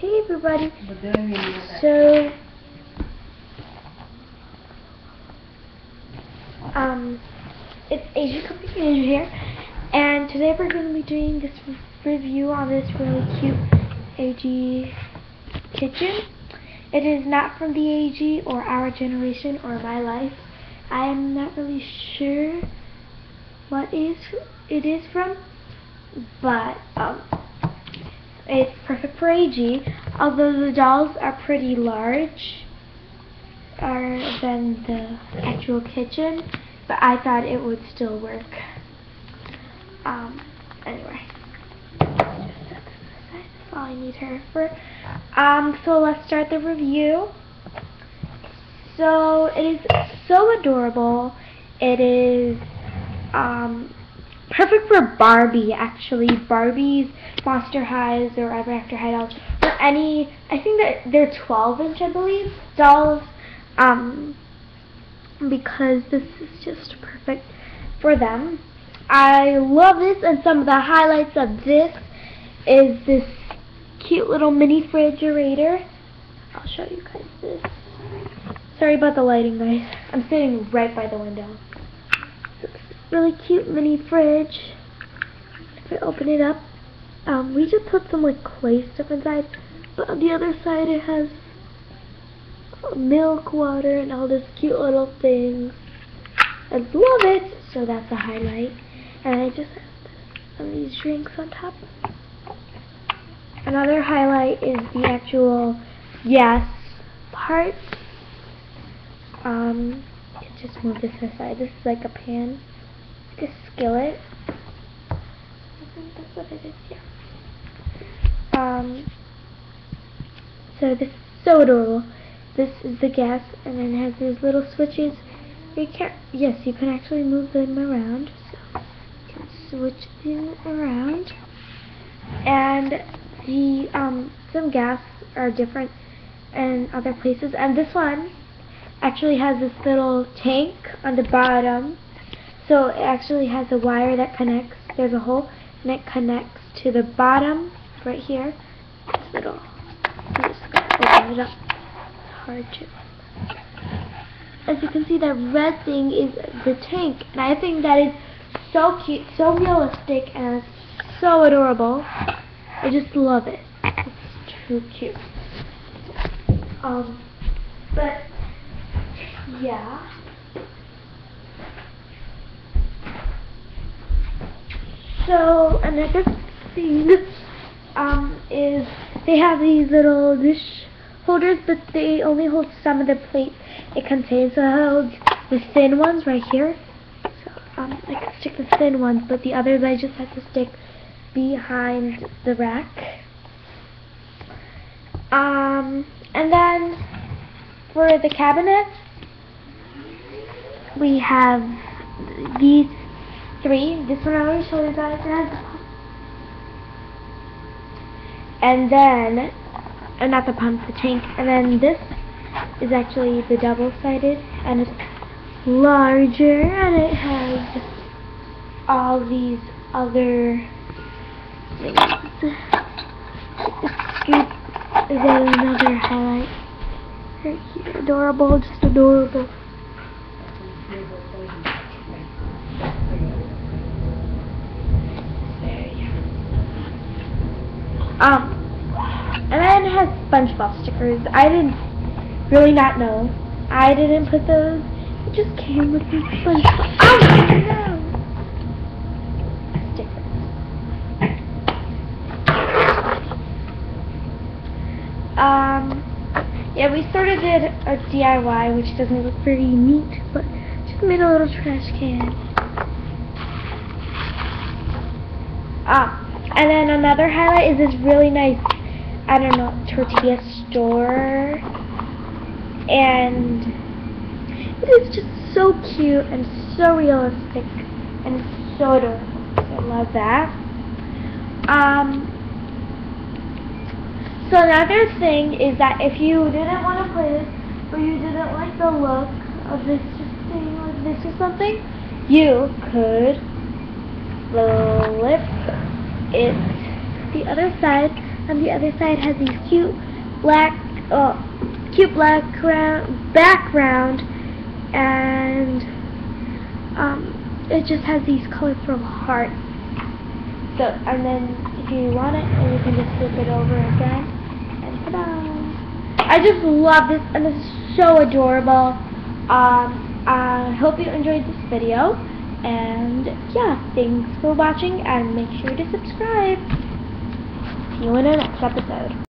Hey everybody. So um it's Asia Ninja here and today we're going to be doing this review on this really cute AG kitchen. It is not from the AG or our generation or my life. I am not really sure what is it is from but um it's perfect for AG, although the dolls are pretty large uh, than the actual kitchen, but I thought it would still work. Um, anyway, that's all I need her for. Um, so let's start the review. So it is so adorable. It is um, perfect for Barbie, actually. Barbie's Monster Highs or Ever After High Dolls or any. I think that they're 12 inch, I believe, dolls. Um, because this is just perfect for them. I love this, and some of the highlights of this is this cute little mini refrigerator. I'll show you guys this. Sorry about the lighting, guys. I'm sitting right by the window really cute mini fridge. If I open it up, um, we just put some like clay stuff inside, but on the other side it has milk, water, and all this cute little things. I love it, so that's a highlight. And I just have some of these drinks on top. Another highlight is the actual yes part. Um, just move this aside. This is like a pan the skillet. I think that's what it is, yeah. Um, so this is so adorable. This is the gas, and then it has these little switches. You can yes, you can actually move them around. So you can switch them around. And the um, some gas are different in other places, and this one actually has this little tank on the bottom so it actually has a wire that connects, there's a hole, and it connects to the bottom, right here. This little, just open it up. It's hard to. As you can see, that red thing is the tank, and I think that is so cute, so realistic, and so adorable. I just love it. It's too cute. Um, but, yeah. So another thing um, is they have these little dish holders, but they only hold some of the plate it contains. So it holds the thin ones right here. So um, I can stick the thin ones, but the others I just have to stick behind the rack. Um, and then for the cabinets, we have these three. This one I already showed you guys. And then, uh, not the pump, the tank. And then this is actually the double-sided, and it's larger, and it has all these other things. Is another highlight. Right here. Adorable, just adorable. Um, and then it has SpongeBob stickers. I didn't really not know. I didn't put those. It just came with the SpongeBob. Oh no! Stickers. Um, yeah, we sort of did a DIY, which doesn't look very neat, but just made a little trash can. Ah. And then another highlight is this really nice, I don't know, tortilla store. And it is just so cute and so realistic and so adorable. I love that. Um, so another thing is that if you didn't want to play this, or you didn't like the look of this thing like this or something, you could flip it the other side and the other side has these cute black, oh, cute black background, and um, it just has these colorful hearts. So, and then if you want it, you can just flip it over again, and ta-da! I just love this, and is so adorable. Um, I hope you enjoyed this video. And yeah, thanks for watching and make sure to subscribe. See you in the next episode.